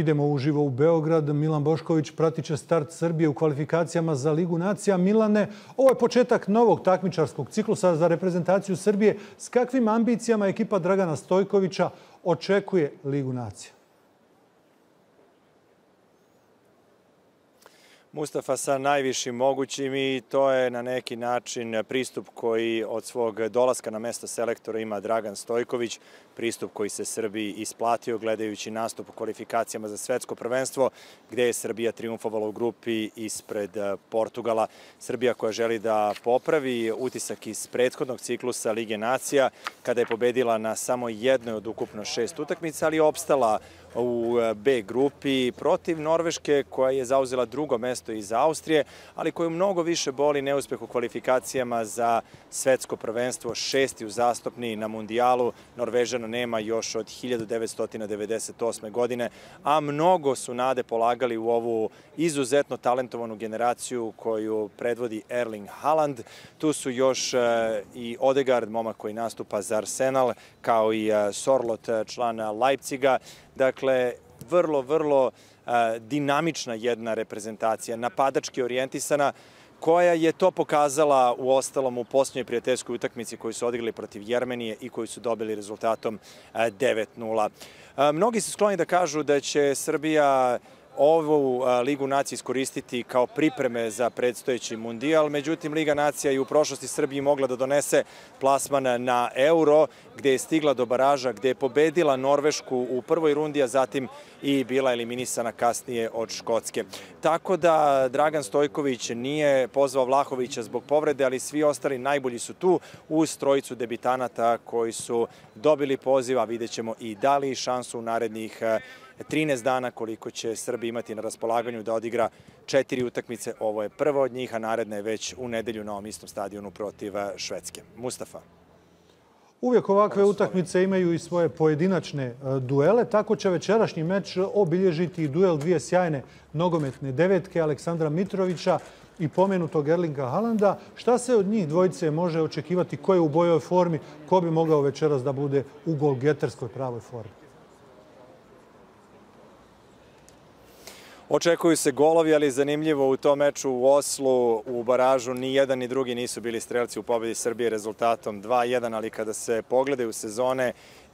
Idemo uživo u Beograd. Milan Bošković pratit će start Srbije u kvalifikacijama za Ligu nacija. Milane, ovo je početak novog takmičarskog ciklusa za reprezentaciju Srbije. S kakvim ambicijama ekipa Dragana Stojkovića očekuje Ligu nacija? Mustafa sa najvišim mogućim i to je na neki način pristup koji od svog dolaska na mesto selektora ima Dragan Stojković, pristup koji se Srbiji isplatio gledajući nastup u kvalifikacijama za svetsko prvenstvo gde je Srbija triumfovala u grupi ispred Portugala. Srbija koja želi da popravi utisak iz prethodnog ciklusa Lige nacija kada je pobedila na samo jednoj od ukupno šest utakmica, ali je opstala u B grupi protiv Norveške koja je zauzela drugo mesto iz Austrije, ali koju mnogo više boli neuspeh u kvalifikacijama za svetsko prvenstvo, šesti u zastupni na mundijalu. Norvežana nema još od 1998. godine, a mnogo su nade polagali u ovu izuzetno talentovanu generaciju koju predvodi Erling Haaland. Tu su još i Odegaard, momak koji nastupa za Arsenal, kao i Sorlot, član Leipciga. Dakle, vrlo, vrlo dinamična jedna reprezentacija, napadački orijentisana, koja je to pokazala u ostalom u posljednjoj prijateljskoj utakmici koju su odigrali protiv Jermenije i koju su dobili rezultatom 9-0. Mnogi su skloni da kažu da će Srbija ovu Ligu nacija iskoristiti kao pripreme za predstojeći mundijal. Međutim, Liga nacija i u prošlosti Srbiji mogla da donese plasman na euro, gde je stigla do baraža, gde je pobedila Norvešku u prvoj rundi, a zatim i bila eliminisana kasnije od Škotske. Tako da Dragan Stojković nije pozvao Vlahovića zbog povrede, ali svi ostali najbolji su tu uz trojicu debitanata koji su dobili poziv, a vidjet ćemo i dali šansu u narednih 13 dana koliko će Srbi imati na raspolaganju da odigra četiri utakmice. Ovo je prva od njih, a naredna je već u nedelju na ovom istom stadionu protiv Švedske. Mustafa. Uvijek ovakve utakmice imaju i svoje pojedinačne duele. Tako će večerašnji meč obilježiti duel dvije sjajne nogometne devetke Aleksandra Mitrovića i pomenutog Erlinga Halanda. Šta se od njih dvojice može očekivati? Ko je u bojoj formi? Ko bi mogao večeras da bude u golgeterskoj pravoj formi? Očekuju se golovi, ali zanimljivo u tom meču u Oslu, u baražu, ni jedan ni drugi nisu bili strelci u pobedi Srbije rezultatom 2-1, ali kada se pogledaju sezone,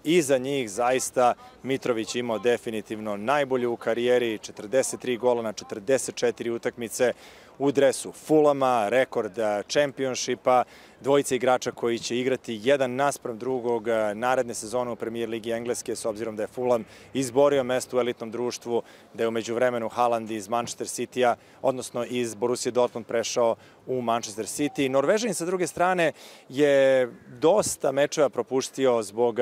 Iza njih zaista Mitrović imao definitivno najbolju u karijeri, 43 gola na 44 utakmice u dresu Fulama, rekord čempionšipa, dvojica igrača koji će igrati jedan naspram drugog naredne sezone u premijer Ligi Engleske, s obzirom da je Fulham izborio mesto u elitnom društvu, da je umeđu vremenu Haaland iz Manchester City-a, odnosno iz Borussia Dortmund prešao u Manchester City. Norvežan sa druge strane je dosta mečeva propuštio zbog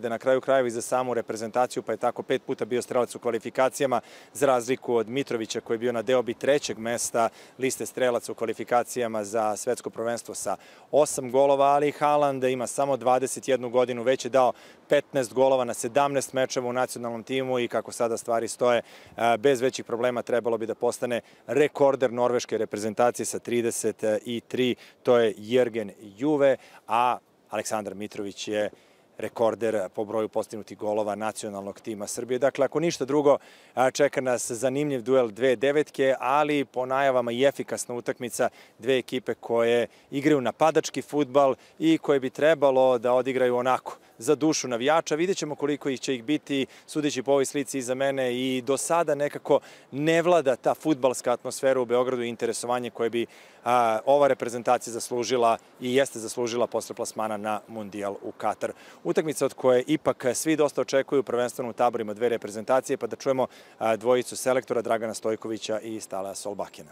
povrede na kraju krajeva i za samu reprezentaciju, pa je tako pet puta bio strelac u kvalifikacijama, za razliku od Mitrovića koji je bio na deobi trećeg mesta liste strelaca u kvalifikacijama za svetsko prvenstvo sa 8 golova, ali Haaland ima samo 21 godinu, već je dao 15 golova na 17 mečeva u nacionalnom timu i kako sada stvari stoje, bez većih problema trebalo bi da postane rekorder norveške reprezentacije sa 33, to je Jürgen Juve, a Aleksandar Mitrović je rekorder po broju postignutih golova nacionalnog tima Srbije. Dakle, ako ništa drugo, čeka nas zanimljiv duel dve devetke, ali po najavama i efikasna utakmica dve ekipe koje igraju napadački futbal i koje bi trebalo da odigraju onako za dušu navijača. Vidjet ćemo koliko ih će ih biti, sudeći po ovoj slici iza mene i do sada nekako ne vlada ta futbalska atmosfera u Beogradu i interesovanje koje bi a, ova reprezentacija zaslužila i jeste zaslužila posle plasmana na mundijal u Katar. Utakmica od koje ipak svi dosta očekuju prvenstveno u taborima dve reprezentacije, pa da čujemo a, dvojicu selektora Dragana Stojkovića i Stala Solbakina.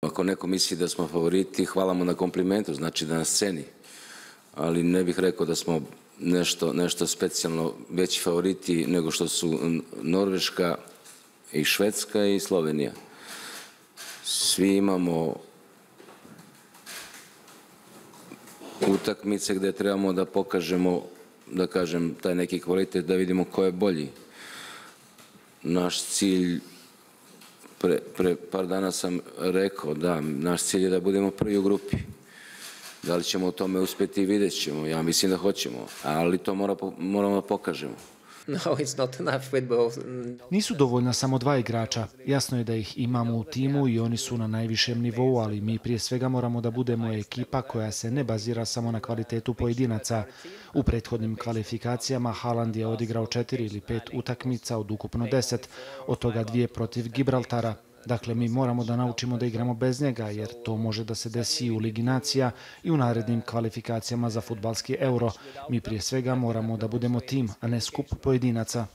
Ako neko misli da smo favoriti, hvala mu na komplimentu, znači da nas ceni ali ne bih rekao da smo nešto, nešto specijalno veći favoriti nego što su Norveška i Švedska i Slovenija. Svi imamo utakmice gde trebamo da pokažemo, da kažem, taj neki kvalitet, da vidimo ko je bolji. Naš cilj, pre, pre par dana sam rekao, da, naš cilj je da budemo prvi u grupi. Da li ćemo u tome uspeti, vidjet ćemo. Ja mislim da hoćemo, ali to mora, moramo da pokažemo. no, it's not enough with both. Mm, Nisu dovoljna samo dva igrača. Jasno je da ih imamo u timu i oni su na najvišem nivou, ali mi prije svega moramo da budemo ekipa koja se ne bazira samo na kvalitetu pojedinaca. U prethodnim kvalifikacijama Haaland je odigrao četiri ili pet utakmica od ukupno deset, od toga dvije protiv Gibraltara. Dakle, mi moramo da naučimo da igramo bez njega, jer to može da se desi i u Ligi nacija i u narednim kvalifikacijama za futbalski euro. Mi prije svega moramo da budemo tim, a ne skup pojedinaca.